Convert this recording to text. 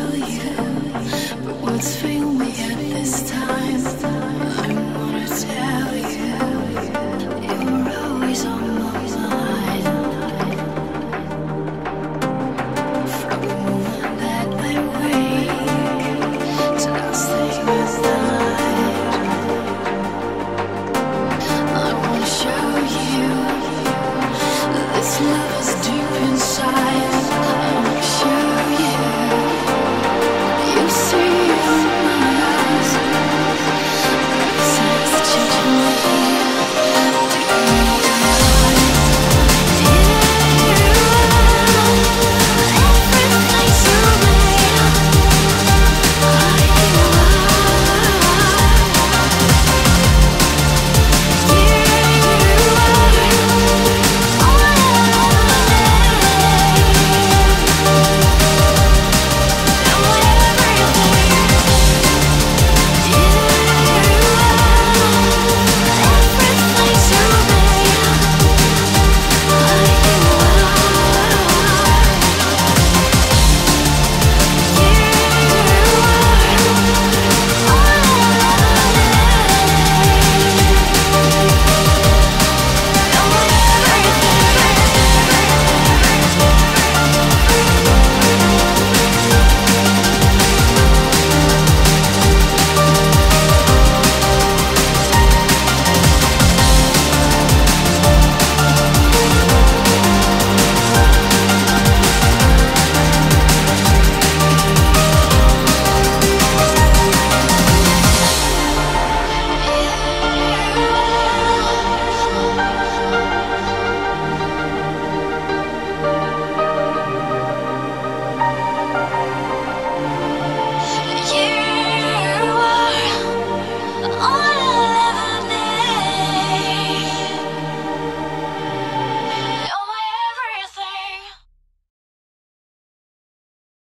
tell you.